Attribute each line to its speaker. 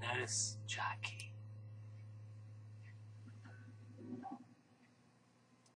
Speaker 1: Nurse Jackie.